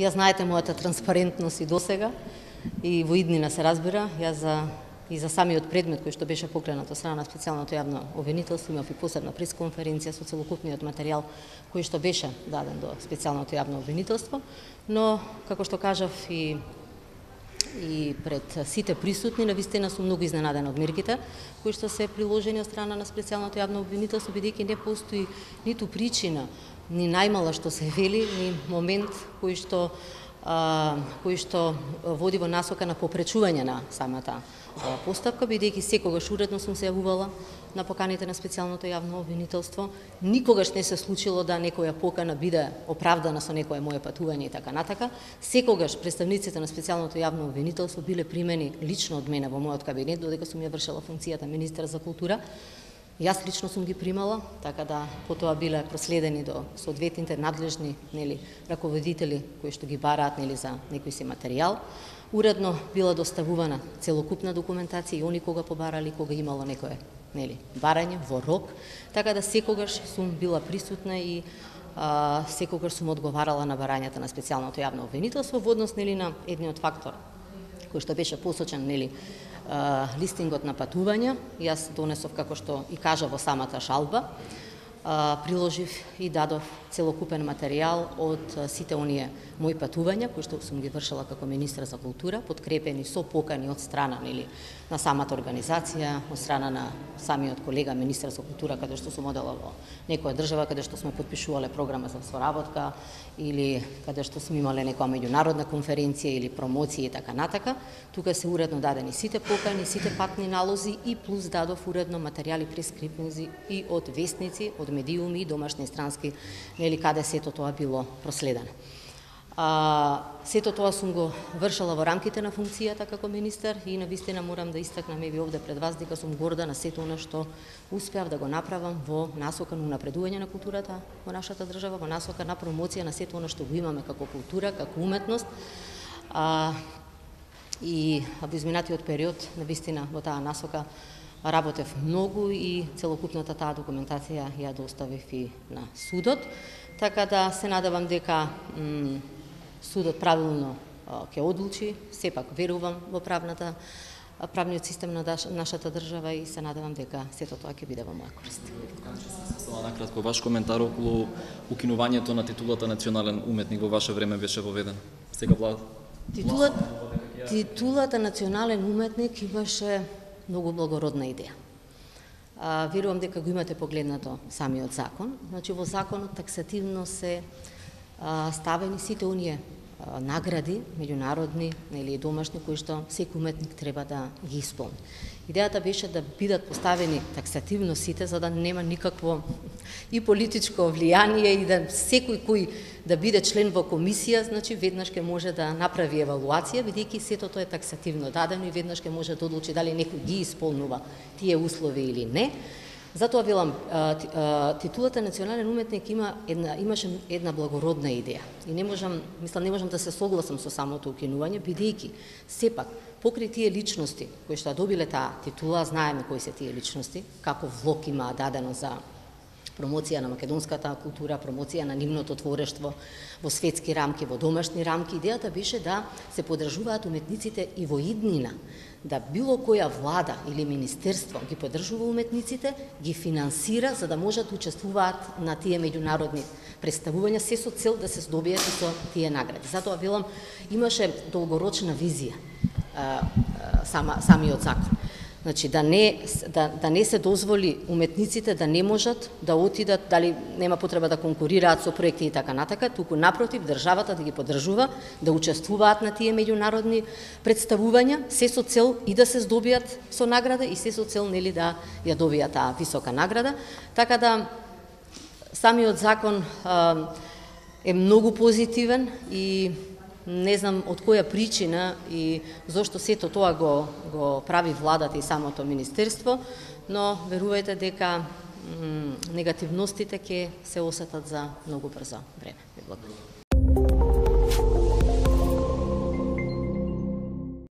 Ја знаете мојата транспарентност и досега и во иднина се разбира. Ја за и за самиот предмет кој што беше покренат од страна на специјалното јавно обвинителство, имав и посебна пресконференција со целокупниот материјал кој што беше даден до специјалното јавно обвинителство, но како што кажав и и пред сите присутни, на вистина сум многу изненадена од мерките кои што се приложени од страна на специјалното јавно обвинителство, бидејќи не постои ниту причина, ни најмала што се вели, ни момент кој што кој што води во насока на попречување на самата постапка, бидејќи секогаш уредно сум се јавувала на поканите на специјалното јавно обвинителство. Никогаш не се случило да некоја покана биде оправдана со некое моје патување и така натака. Секогаш представниците на специјалното јавно обвинителство биле примени лично од мене во мојот кабинет, додека сум ја вршела функцијата министер за култура. Јас лично сум ги примала, така да потоа биле проследени до соодветните надлежни нели раководители кои што ги бараат нели за некој си материјал. Уредно била доставувана целокупна документација и они кога побарали, кога имало некое нели, барање во рок, така да секогаш сум била присутна и а, секогаш сум одговарала на барањата на специјалното јавно обвинителство во однос нели на едниот фактор кој што беше посочен нели листингот на патувања. Јас донесов како што и кажа во самата шалба приложив и дадов целокупен материјал од сите оние мои патувања кои што сум ги вршила како министра за култура, подкрепени со покани од страна нели на самата организација, од страна на самиот колега министер за култура каде што сум одела во некоја држава каде што сме подпишувале програма за соработка или каде што сме имале некоја меѓународна конференција или промоција и така натака. Тука се уредно дадени сите покани, сите патни налози и плюс дадов уредно материјали прескриптнизи и од вестници, од медиуми и домашни странски, нели каде сето тоа било проследено. А, сето тоа сум го вршала во рамките на функцијата како министер и на вистина морам да истакнам и овде пред вас дека сум горда на сето она што успеав да го направам во насока на унапредување на културата во нашата држава, во насока на промоција на сето она што го имаме како култура, како уметност. А, и во изминатиот период, на вистина, во таа насока работев многу и целокупната таа документација ја доставив и на судот. Така да се надевам дека судот правилно ќе одлучи, сепак верувам во правната правниот систем на нашата држава и се надевам дека сето тоа ќе биде во моја корист. Само накратко ваш коментар околу укинувањето на титулата национален уметник во ваше време беше воведен. Сега влад Титулата, титулата национален уметник имаше многу благородна идеја. А, верувам дека го имате погледнато самиот закон. Значи во законот таксативно се ставени сите оние награди меѓународни или домашни кои што секој уметник треба да ги исполни. Идејата беше да бидат поставени таксативно сите за да нема никакво и политичко влијание и да секој кој да биде член во комисија, значи веднаш ќе може да направи евалуација, бидејќи сето тоа е таксативно дадено и веднаш ќе може да одлучи дали некој ги исполнува тие услови или не. Затоа велам, титулата национален уметник има една имаше една благородна идеја. И не можам, мислам не можам да се согласам со самото укинување, бидејќи сепак покри тие личности кои што добиле таа титула, знаеме кои се тие личности, како влог има дадено за промоција на македонската култура, промоција на нивното творештво во светски рамки, во домашни рамки. Идејата беше да се подржуваат уметниците и во иднина, да било која влада или министерство ги подржува уметниците, ги финансира за да можат да учествуваат на тие меѓународни представувања, се со цел да се здобијат и со тие награди. Затоа велам, имаше долгорочна визија а, а, сама, самиот закон. Значи да не да, да не се дозволи уметниците да не можат да отидат, дали нема потреба да конкурираат со проекти и така натака, туку напротив државата да ги поддржува, да учествуваат на тие меѓународни представувања, се со цел и да се здобијат со награда и се со цел нели да ја добијат таа висока награда. Така да самиот закон а, е многу позитивен и не знам од која причина и зошто сето тоа го, го прави владата и самото министерство, но верувајте дека негативностите ќе се осетат за многу брзо време. Ви благодарам.